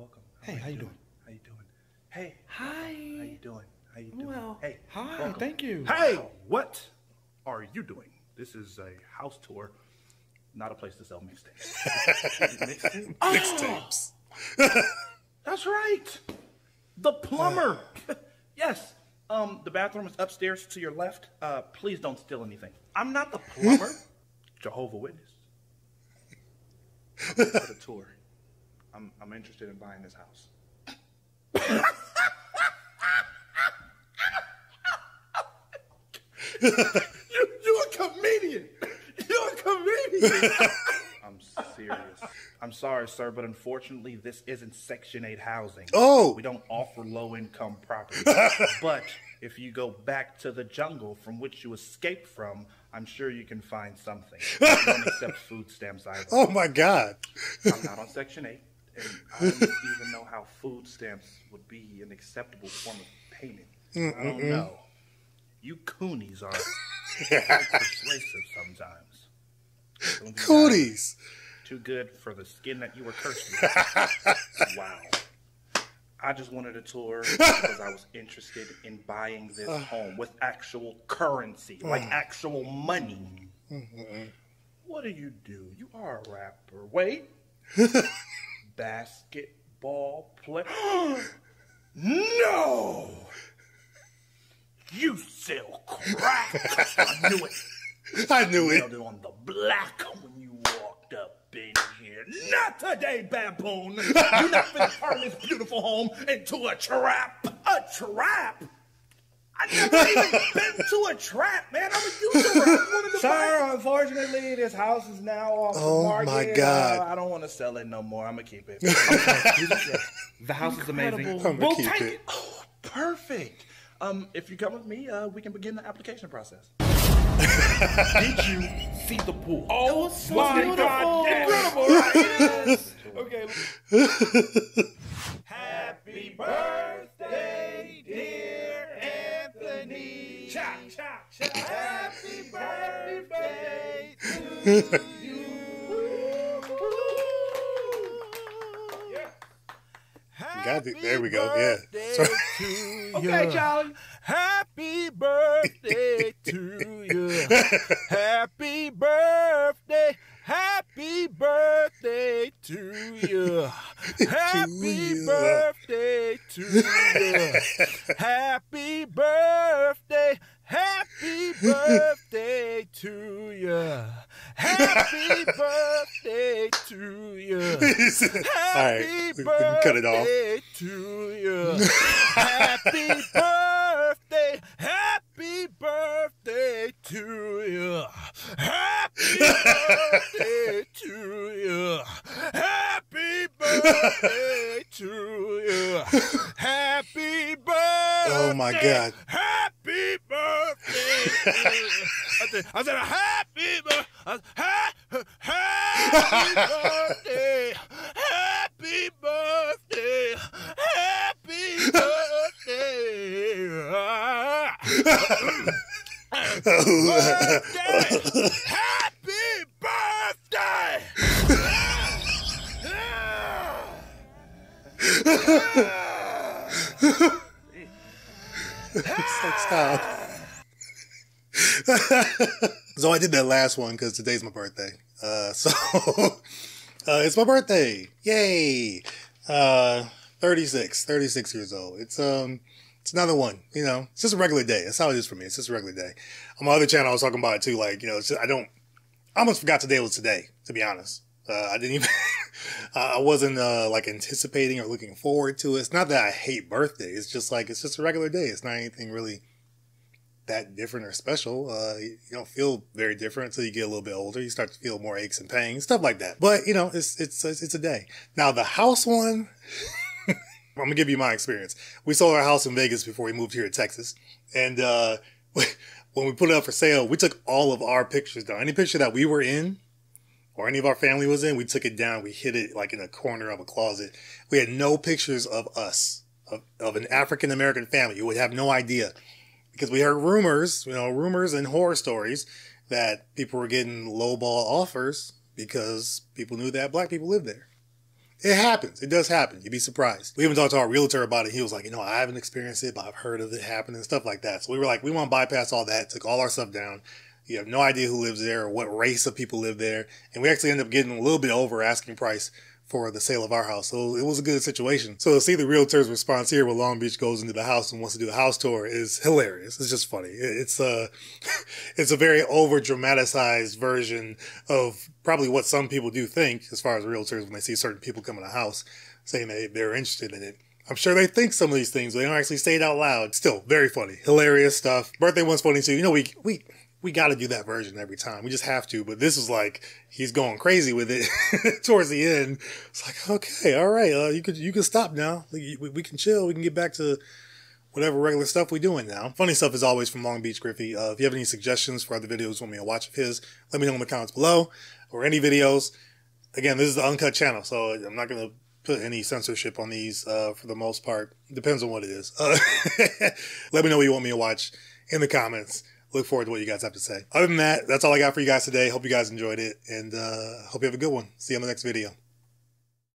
welcome. Hey, how you doing? How you doing? Hey, Hi. how you doing? How you doing? Well, hey, hi. welcome. Thank you. Hey, what are you doing? This is a house tour, not a place to sell mixtapes. Mixtape? Mixtapes. That's right. The plumber. yes. Um, the bathroom is upstairs to your left. Uh, please don't steal anything. I'm not the plumber. Jehovah Witness. For the tour. I'm I'm interested in buying this house. you, you a comedian. You're a comedian. I'm serious. I'm sorry, sir, but unfortunately, this isn't Section 8 housing. Oh. We don't offer low income property. but if you go back to the jungle from which you escaped from, I'm sure you can find something. We don't accept food stamps either. Oh my God. I'm not on Section 8, and I don't even know how food stamps would be an acceptable form of payment. I don't know. You coonies are persuasive sometimes. Some of you guys Cooties. Too good for the skin that you were cursed with. wow. I just wanted a tour because I was interested in buying this uh. home with actual currency, mm. like actual money. What do you do? You are a rapper. Wait. Basketball player. no! You sell crack. I knew it. I knew it. On the black when you walked up in here. Not today, baboon. You're not finna turn this beautiful home into a trap. A trap? I never even been to a trap, man. I'm a YouTuber. I wanted to Sir, unfortunately, this house is now off Oh, the market. Oh my God. Uh, I don't want to sell it no more. I'm gonna keep it. The house is amazing. I'ma we'll keep take it. it. Oh, perfect. Um, if you come with me, uh, we can begin the application process. Did you see the pool? Oh, it's so my beautiful. God, yes. Incredible, right? Yes. Okay. Happy birthday, Cha, cha, cha. Happy birthday to you. God, there we go. Yeah. Sorry. Okay, Charlie. Happy birthday to you. Happy birthday. Happy birthday to you. Happy birthday to you. Happy birthday. Happy birthday to you. Happy birthday to you. All right, can cut it off. birthday to you. Happy birthday. Happy birthday to you. Happy birthday to you. Happy birthday to you. Happy birthday. Oh my God. Happy birthday. I said, I said a happy birthday. Uh, ha- happy birthday. Happy birthday. Happy birthday. birthday. Happy birthday. Stop. so I did that last one because today's my birthday. Uh, so uh, it's my birthday. Yay! Uh, 36, 36 years old. It's um, it's another one. You know, it's just a regular day. That's how it is for me. It's just a regular day. On my other channel, I was talking about it too. Like you know, just, I don't. I almost forgot today was today. To be honest, uh, I didn't even. I wasn't uh, like anticipating or looking forward to it. It's not that I hate birthday. It's just like it's just a regular day. It's not anything really that different or special. Uh, you don't feel very different until you get a little bit older. You start to feel more aches and pains, stuff like that. But you know, it's it's it's, a day. Now the house one. I'm gonna give you my experience. We sold our house in Vegas before we moved here to Texas, and uh, when we put it up for sale, we took all of our pictures down. Any picture that we were in, or any of our family was in, we took it down. We hid it like in a corner of a closet. We had no pictures of us, of, of an African American family. You would have no idea because we heard rumors, you know, rumors and horror stories that people were getting lowball offers because people knew that black people lived there. It happens. It does happen. You'd be surprised. We even talked to our realtor about it. He was like, you know, I haven't experienced it, but I've heard of it happening and stuff like that. So we were like, we want to bypass all that. Took all our stuff down. You have no idea who lives there or what race of people live there. And we actually ended up getting a little bit over asking price for the sale of our house. So it was a good situation. So to see the realtor's response here when Long Beach goes into the house and wants to do the house tour is hilarious. It's just funny. It's uh, a, it's a very over dramatized version of probably what some people do think as far as realtors when they see certain people come in a house saying they, they're interested in it. I'm sure they think some of these things, but they don't actually say it out loud. Still very funny. Hilarious stuff. Birthday one's funny too. You know, we, we, we got to do that version every time. We just have to. But this was like he's going crazy with it towards the end. It's like okay, all right, uh, you could you can stop now. We, we, can chill. We can get back to whatever regular stuff we're doing now. Funny stuff is always from Long Beach Griffy. Uh, if you have any suggestions for other videos, want me to watch of his, let me know in the comments below or any videos. Again, this is the uncut channel, so I'm not gonna put any censorship on these uh, for the most part. Depends on what it is. Uh, let me know what you want me to watch in the comments look forward to what you guys have to say. Other than that, that's all I got for you guys today. Hope you guys enjoyed it and uh, hope you have a good one. See you on the next video.